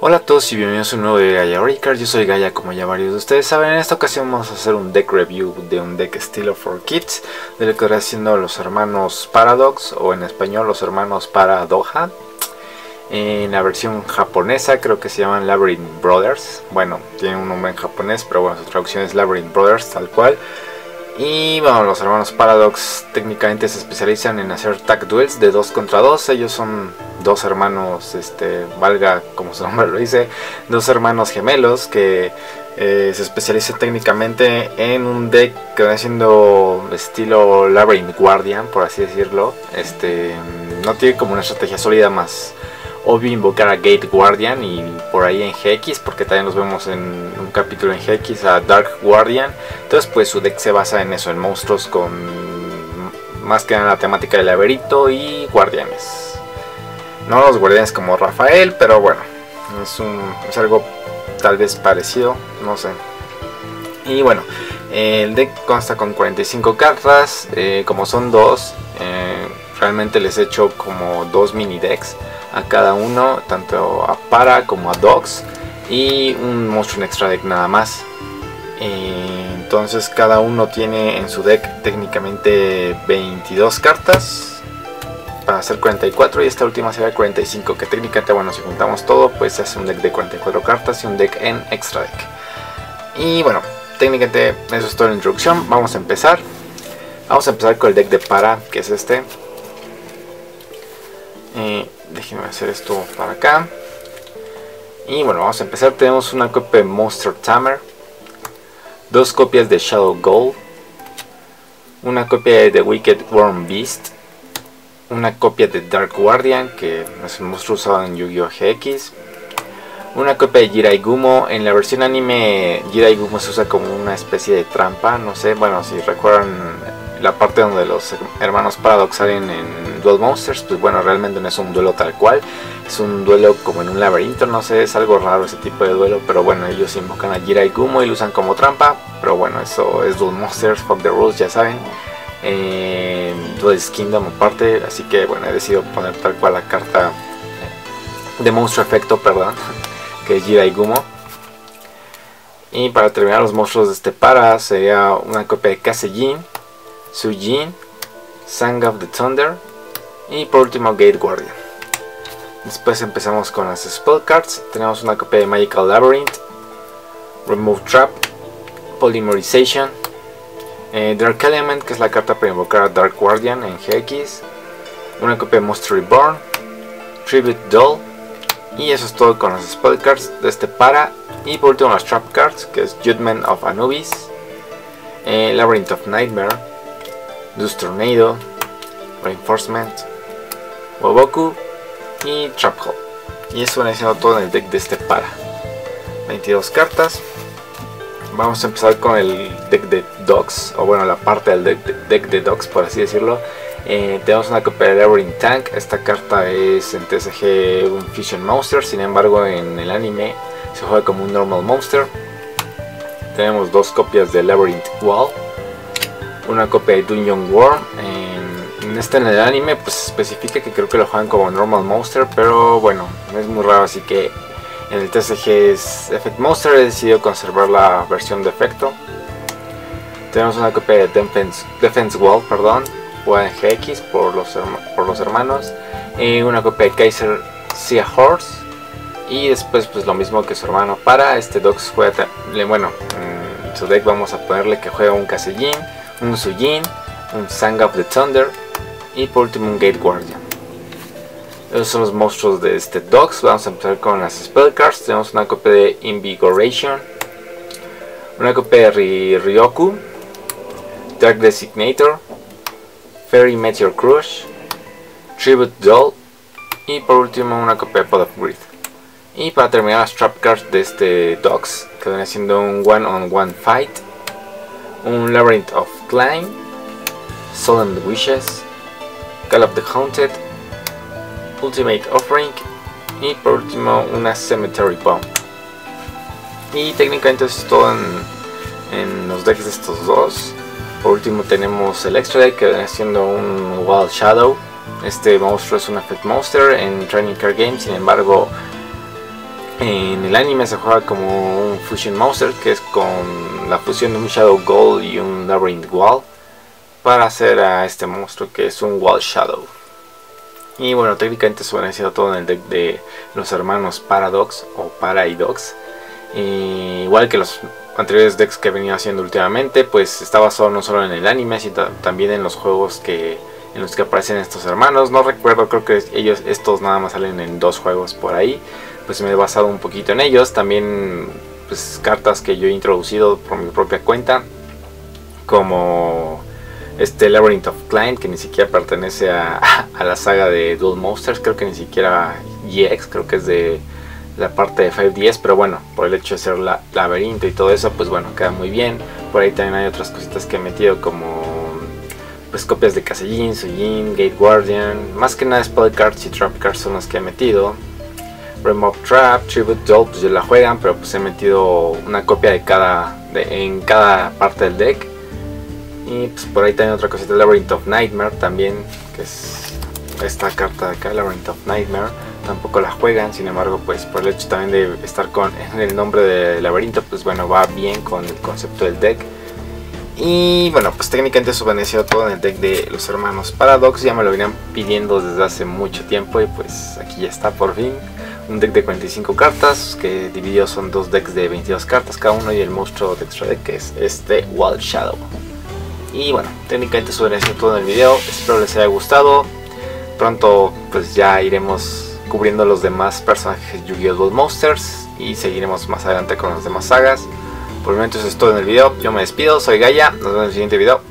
Hola a todos y bienvenidos a un nuevo de Gaia Oricard, yo soy Gaia como ya varios de ustedes saben, en esta ocasión vamos a hacer un deck review de un deck estilo for kids de lo que estará haciendo los hermanos Paradox o en español los hermanos Paradoja en la versión japonesa creo que se llaman Labyrinth Brothers. Bueno, tiene un nombre en japonés pero bueno, su traducción es Labyrinth Brothers tal cual y bueno, los hermanos Paradox técnicamente se especializan en hacer tag duels de 2 contra 2. Ellos son dos hermanos, este, valga como su nombre lo dice, dos hermanos gemelos que eh, se especializan técnicamente en un deck que va siendo estilo Labyrinth Guardian, por así decirlo. Este, no tiene como una estrategia sólida más obvio invocar a Gate Guardian y por ahí en GX, porque también nos vemos en un capítulo en GX a Dark Guardian. Entonces pues su deck se basa en eso, en monstruos con más que en la temática del laberinto y guardianes. No los guardianes como Rafael, pero bueno, es, un, es algo tal vez parecido, no sé. Y bueno, el deck consta con 45 cartas, eh, como son dos, eh, realmente les he hecho como dos mini decks a cada uno, tanto a Para como a Dogs, y un monstruo en extra deck nada más. Eh, entonces cada uno tiene en su deck técnicamente 22 cartas para hacer 44 y esta última sería 45 que técnicamente bueno si juntamos todo pues se hace un deck de 44 cartas y un deck en extra deck. Y bueno técnicamente eso es toda la introducción. Vamos a empezar. Vamos a empezar con el deck de para que es este eh, déjenme hacer esto para acá. Y bueno vamos a empezar. Tenemos una copia de Monster Tamer dos copias de Shadow Gold una copia de The Wicked Worm Beast una copia de Dark Guardian que es un monstruo usado en Yu-Gi-Oh! GX una copia de Jirai Gumo. En la versión anime Jirai Gumo se usa como una especie de trampa no sé, bueno si recuerdan la parte donde los hermanos Paradox salen en Duel Monsters, pues bueno, realmente no es un duelo tal cual, es un duelo como en un laberinto, no sé, es algo raro ese tipo de duelo, pero bueno, ellos invocan a Jirai Gumo y lo usan como trampa, pero bueno, eso es Duel Monsters, fuck the rules, ya saben. Eh, Duel Kingdom aparte, así que bueno, he decidido poner tal cual la carta de monstruo efecto, perdón, que es Jirai Gumo. Y para terminar los monstruos de este para sería una copia de Kasejin Sujin, Sang of the Thunder y por último Gate Guardian. Después empezamos con las Spell Cards. Tenemos una copia de Magical Labyrinth, Remove Trap, Polymerization, eh, Dark Element, que es la carta para invocar a Dark Guardian en GX, una copia de Monster Reborn, Tribute Doll, y eso es todo con las Spell Cards de este para. Y por último las Trap Cards, que es Judgment of Anubis, eh, Labyrinth of Nightmare, Dust Tornado, Reinforcement, Woboku y Trap Hole. Y eso viene siendo todo en el deck de este para. 22 cartas. Vamos a empezar con el deck de Dogs, o bueno, la parte del deck de, Dogs, por así decirlo. Eh, tenemos una copia de Labyrinth Tank. Esta carta es en TSG un Fusion Monster, sin embargo, en el anime se juega como un Normal Monster. Tenemos dos copias de Labyrinth Wall una copia de Dungeon Worm. Este en el anime pues especifica que creo que lo juegan como Normal Monster, pero bueno, es muy raro, así que en el TCG es Effect Monster, he decidido conservar la versión de efecto. Tenemos una copia de Defense, Defense Wall, perdón, jugada en GX por los, por los hermanos. Y una copia de Kaiser Sea Horse. Y después pues lo mismo que su hermano para. Este Dogs juega, bueno, en su deck vamos a ponerle que juega un Casellín un Sujin, un Sang of the Thunder y por último un Gate Guardian. Esos son los monstruos de este Dogs. Vamos a empezar con las Spell Cards. Tenemos una copia de Invigoration, una copia de Ryoku, Dark Designator, Fairy Meteor Crush, Tribute Doll y por último una copia de Pod of Greed. Y para terminar las Trap Cards de este Dogs, que viene siendo un One on One Fight, un Labyrinth of Climb, Solemn Wishes, Call of the Haunted, Ultimate Offering y por último una Cemetery Bomb. Y técnicamente es todo en, los decks de estos dos. Por último tenemos el extra deck que viene siendo un Wild Shadow. Este monstruo es un Effect Monster en Training Card Game, sin embargo En el anime se juega como un Fusion Monster, que es con la fusión de un Shadow Gold y un Labyrinth Wall, para hacer a este monstruo que es un Wall Shadow. Y bueno, técnicamente se ha todo en el deck de los hermanos Paradox o Paraidox. igual que los anteriores decks que venido haciendo últimamente, pues está basado no solo en el anime, sino también en los juegos que en los que aparecen estos hermanos. No recuerdo, creo que ellos estos nada más salen en dos juegos por ahí pues me he basado un poquito en ellos. También pues cartas que yo he introducido por mi propia cuenta. Como este Labyrinth of Klein, que ni siquiera pertenece a, la saga de Duel Monsters. Creo que ni siquiera GX, creo que es de la parte de 5DS. Pero bueno, por el hecho de ser la, laberinto y todo eso, pues bueno, queda muy bien. Por ahí también hay otras cositas que he metido como pues copias de Casellín, Sujin, Gate Guardian, más que nada Spell Cards y Trap Cards son las que he metido. Remove Trap, Tribute Doll, pues ya la juegan, pero pues he metido una copia de cada en cada parte del deck. Y pues por ahí también otra cosita, Labyrinth of Nightmare también, que es esta carta de acá, Labyrinth of Nightmare. Tampoco la juegan, sin embargo, pues por el hecho también de estar con el nombre de laberinto, pues bueno, va bien con el concepto del deck. Y bueno, pues técnicamente eso sido todo en el deck de los hermanos Paradox. Ya me lo venían pidiendo desde hace mucho tiempo y pues aquí ya está por fin un deck de 45 cartas que dividido son dos decks de 22 cartas cada uno y el monstruo de extra deck que es este Wild Shadow. Y bueno, técnicamente eso viene todo en el video, espero les haya gustado. Pronto pues ya iremos cubriendo los demás personajes Yu-Gi-Oh! Monsters y seguiremos más adelante con las demás sagas. Por el momento eso es todo en el video, yo me despido, soy Gaia, nos vemos en el siguiente video.